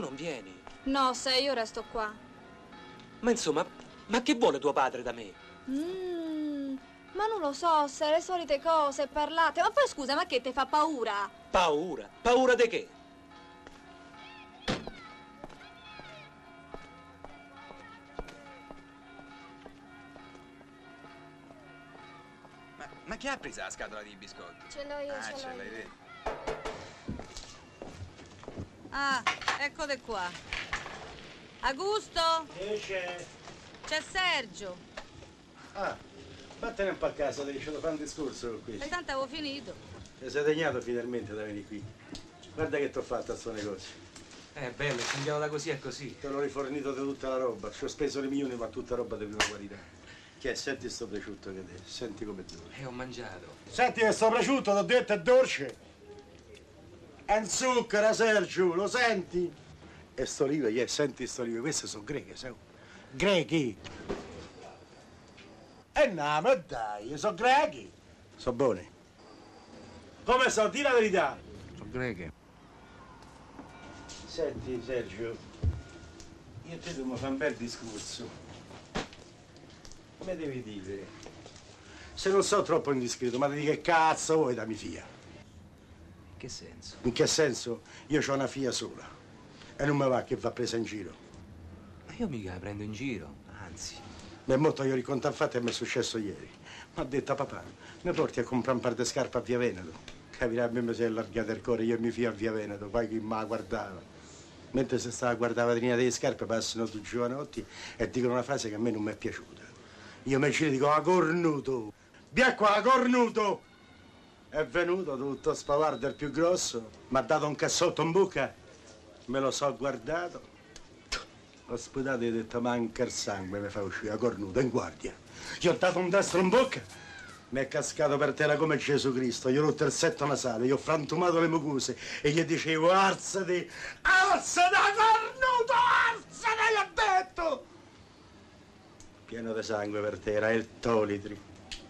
tu non vieni. No, sei, io resto qua. Ma insomma, ma che vuole tuo padre da me? Mmm, ma non lo so, se le solite cose, parlate. Ma poi scusa, ma che te fa paura? Paura? Paura di che? Ma, ma chi ha preso la scatola di biscotti? Ce l'ho io, ah, ce ce l'ho l'hai io. Ah, eccole qua. Augusto, Che c'è? c'è Sergio. Ah, vattene un po' a casa, devi fare un discorso con E questo. tanto avevo finito. Ti sei degnato finalmente da venire qui. Guarda che ti ho fatto a sto negozio. È bello, cambiamo da così a così. Te l'ho rifornito di tutta la roba. Ci ho speso le milioni, ma tutta roba di prima qualità. Che è? Senti sto prosciutto che te, senti come dura. E ho mangiato. Senti che sto prosciutto, ti ho detto, è dolce. È zucchero, Sergio, lo senti? E sto olive, yeah, senti sto olive, queste sono greche, sai? Grechi. E no, ma dai, sono grechi. Sono buoni. Come so, di la verità. Sono greche. Senti, Sergio, io te dobbiamo fare un bel discorso. Come devi dire? Se non so troppo indiscreto, ma di che cazzo vuoi da mia figlia? In che senso? In che senso? Io ho una figlia sola e non mi va che va presa in giro. Ma io mica la prendo in giro, anzi. Mi è molto io riconto infatti e mi è successo ieri. Mi ha detto papà, mi porti a comprare un paio di scarpe a Via Veneto. Capirà, a me mi si è allargato il cuore, io e mia figlia a Via Veneto, poi chi mi guardava. Mentre si stava a guardare la vetrina delle scarpe passano due giovanotti e dicono una frase che a me non mi è piaciuta. Io mi giro e dico, a cornuto! Via qua, a cornuto! È venuto tutto spavardo il più grosso, mi ha dato un cassotto in bocca, me lo so guardato. Ho sputato e ho detto, manca il sangue, mi fa uscire a cornuto in guardia. Gli ho dato un destro in bocca, mi è cascato per terra come Gesù Cristo, gli ho rotto il setto nasale, gli ho frantumato le mucose e gli dicevo, alzati, alzati a cornuto, alzati, gli ho detto! Pieno di sangue per terra, il tolitri,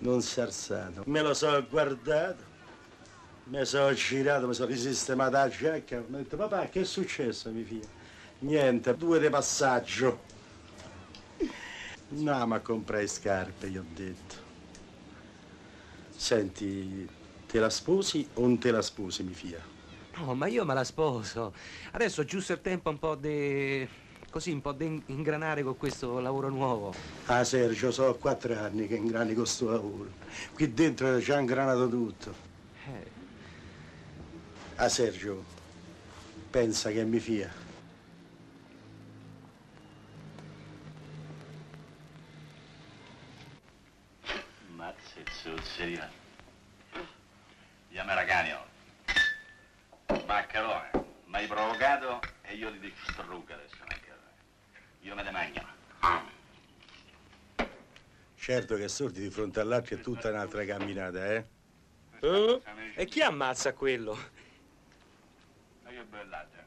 non si è alzato. Me lo so guardato, mi sono girato, mi sono risistemato la giacca, mi ho detto, papà, che è successo, mia figlia? Niente, due di passaggio. No, ma comprai scarpe, gli ho detto. Senti, te la sposi o non te la sposi, mia figlia? No, ma io me la sposo. Adesso giusto il tempo un po' di... così, un po' di ingranare con questo lavoro nuovo. Ah, Sergio, so quattro anni che ingrani con sto lavoro. Qui dentro c'è ingranato tutto. Eh, Ah, Sergio, pensa che è mia figlia. Mazzi zuzzeria. Chiamera canio. Maccherone, mi hai provocato e io ti distruggo adesso. Io me ne mangio. Certo che sorti di fronte all'altro è tutta un'altra camminata, eh? Eh? E chi ammazza quello? Ma che bellate.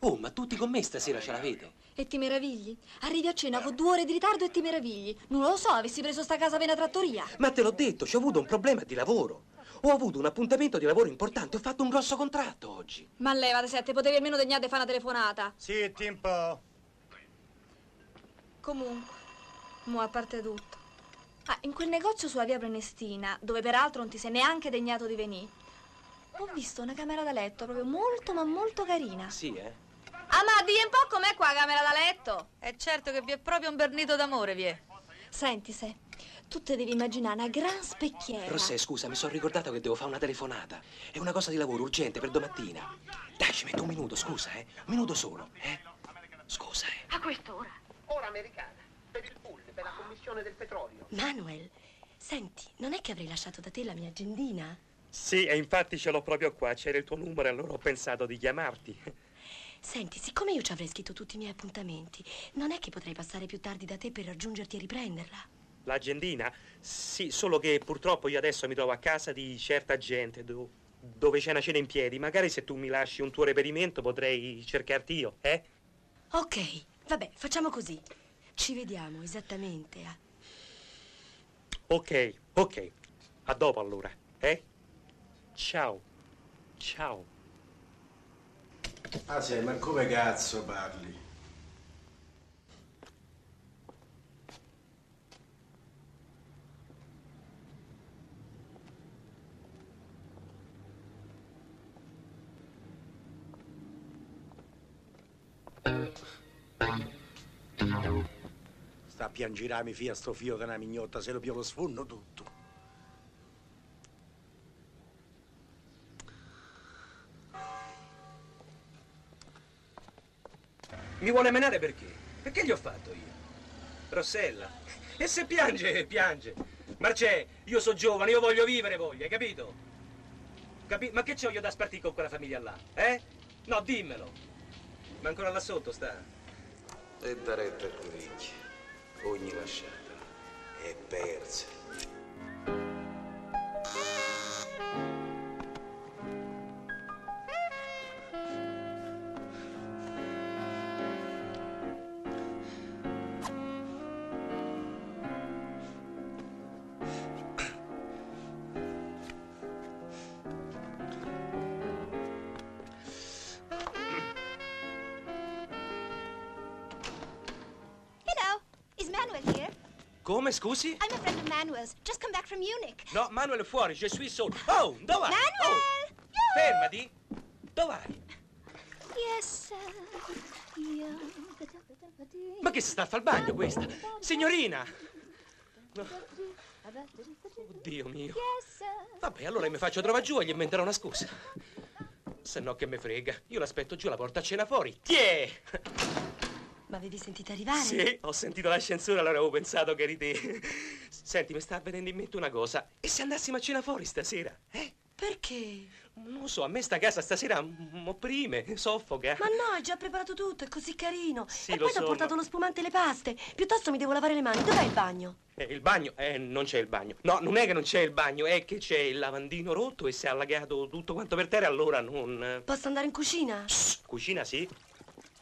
Oh, ma tutti con me stasera ce l'avete? E ti meravigli? Arrivi a cena con due ore di ritardo e ti meravigli. Non lo so, avessi preso sta casa per una trattoria. Ma te l'ho detto, ci ho avuto un problema di lavoro. Ho avuto un appuntamento di lavoro importante, ho fatto un grosso contratto oggi. Ma levate, sette, potevi almeno degnare di fare una telefonata. Zitti un po'. Comunque, mo a parte tutto. Ah, in quel negozio sulla via Prenestina, dove peraltro non ti sei neanche degnato di venire, ho visto una camera da letto proprio molto ma molto carina. Sì, eh? Ah, ma di un po' com'è qua la camera da letto? È certo che vi è proprio un bernito d'amore, vi è. Senti, se, tu te devi immaginare una gran specchiera. Rosè, scusa, mi sono ricordato che devo fare una telefonata. È una cosa di lavoro urgente per domattina. Dai, ci metto un minuto, scusa, eh? Un minuto solo, eh? Scusa, eh? A quest'ora? Ora americana, per il pool, per la commissione del petrolio. Manuel, senti, non è che avrei lasciato da te la mia agendina? Sì, e infatti ce l'ho proprio qua. C'era il tuo numero e allora ho pensato di chiamarti. Senti, siccome io ci avrei scritto tutti i miei appuntamenti, non è che potrei passare più tardi da te per raggiungerti e riprenderla? L'agendina? Sì, solo che purtroppo io adesso mi trovo a casa di certa gente do- dove c'è una cena in piedi. Magari se tu mi lasci un tuo reperimento potrei cercarti io, eh? Ok, vabbè, facciamo così. Ci vediamo esattamente a... Ok, ok. A dopo allora, eh? Ciao. Ciao. Ah sì, ma come cazzo parli? Sta a piangere mia figlia sto figlio di una mignotta, se lo pio lo sfonno tutto. Mi vuole menare perché? Perché gli ho fatto io? Rossella. E se piange, piange. Marcè, io sono giovane, io voglio vivere, voglio, hai capito? Capi- Ma che c'ho io da spartire con quella famiglia là? Eh? No, dimmelo. Ma ancora là sotto sta. E da retta a coricchie, ogni lasciata è persa. Come, scusi? I'm a friend of Manuel's. Just come back from Munich. No, Manuel è fuori, je suis solo. Oh, dove vai? Manuel! Oh, fermati. Dove vai? Yes, sir. Yeah. Ma che si sta a fare il bagno questa? Signorina! No. Dio mio. Yes, sir. Vabbè, allora mi faccio trovare giù e gli inventerò una scusa. Se no che me frega. Io l'aspetto giù, la porto a cena fuori. Tiè! Ma avevi sentito arrivare? Sì, ho sentito l'ascensore, allora avevo pensato che eri te. Senti, mi sta venendo in mente una cosa. E se andassimo a cena fuori stasera? Eh? Perché? Non so, a me sta casa stasera mi opprime, soffoca. Ma no, hai già preparato tutto, è così carino. Sì, e poi ti ho portato lo spumante e le paste. Piuttosto mi devo lavare le mani. Dov'è il bagno? Eh, il bagno? Eh, non c'è il bagno. No, non è che non c'è il bagno, è che c'è il lavandino rotto e si è allagato tutto quanto per terra, allora non... Posso andare in cucina? Cucina, sì?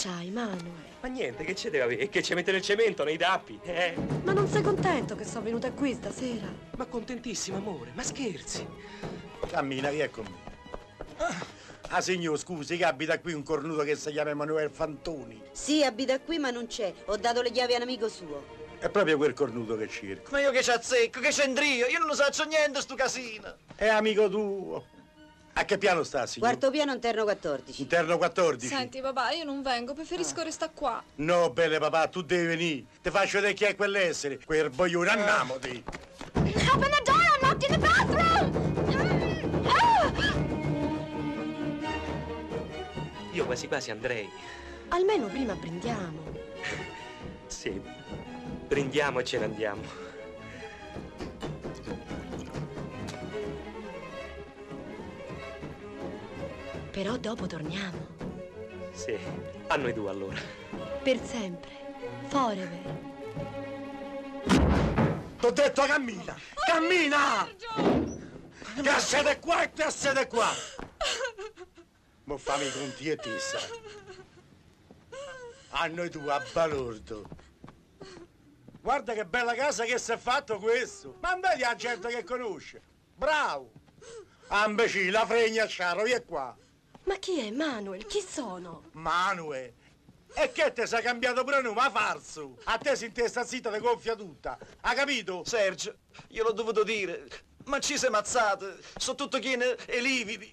c'hai, Manuel? Ma niente, che c'è deve avere? Che ci mette nel cemento, nei tappi, eh? Ma non sei contento che sono venuta qui stasera? Ma contentissimo, amore, ma scherzi? Cammina, via con me. Ah, signor, scusi, che abita qui un cornuto che si chiama Emanuele Fantoni. Sì, abita qui ma non c'è. Ho dato le chiavi a un amico suo. È proprio quel cornuto che cerco. Ma io che c'azzecco, che c'entrio? Io non ne so niente sto casino. È amico tuo. A che piano sta, signor? Quarto piano, interno 14. Interno 14. Senti, papà, io non vengo, preferisco restare qua. No, bene papà, tu devi venire. Ti faccio vedere chi è quell'essere. Quel boione, andiamo, di. Open the door! I'm locked in the bathroom! Ah! Io quasi quasi andrei. Almeno prima brindiamo. Sì, prendiamo e ce ne andiamo. Però dopo torniamo. Sì, a noi due allora. Per sempre. Forever. T'ho detto cammina! Cammina! Che siete qua e che siete qua! Mo fammi i conti e ti sa. A noi due, a balordo. Guarda che bella casa che si è fatto questo. Ma non vedi la gente che conosce? Bravo! Imbecille, la fregna sciaro, via qua. Ma chi è Manuel? Chi sono? Manuel. E che te sei cambiato pure nome, ma falso? A te si in testa zitta te gonfia tutta. Ha capito? Sergio, io l'ho dovuto dire. Ma ci sei mazzate. Sono tutto chine e lividi.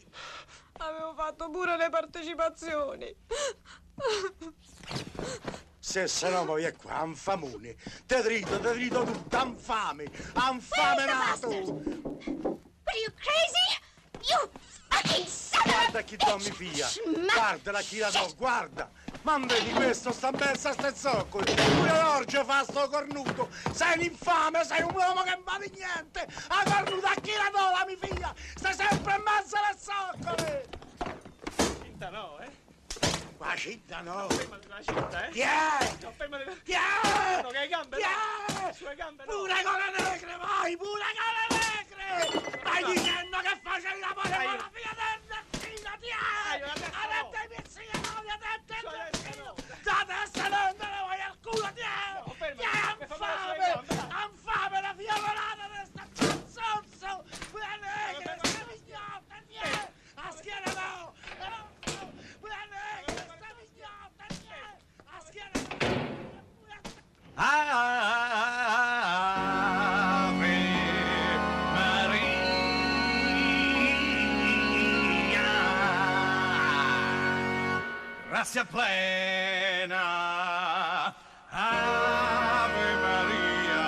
Avevo fatto pure le partecipazioni. Se se no, ma via qua, infamone. Te drito, te drito tutta, infame. Infame nato. Guarda chi do mi fia. Guarda la chi la do, guarda. Ma vedi questo, sta messa sta zoccoli. Pure l'orge fa sto cornuto. Sei un infame, sei un uomo che non vale niente. A cornuta a chi la dola, mi figlia. Stai sempre in mezzo alle zoccole. Cinta no, eh? Ma cinta no. Fermati la cinta, eh? Ti è? No, fermati. Ti è? No, che hai gambe, no. è? Sulle gambe, no. Pure con le negre, vai, pure con le negre! Stai dicendo che facevi l'amore con la figlia del Ah, ah, grazia plena. Ave Maria,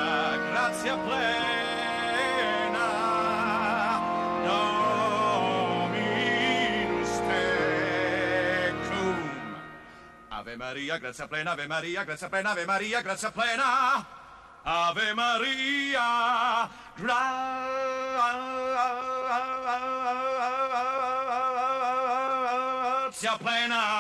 grazia plena. Dominus tecum. Ave Maria, grazia plena, Ave Maria, grazia plena, Ave Maria, grazia plena. Ave Maria, grazia plena.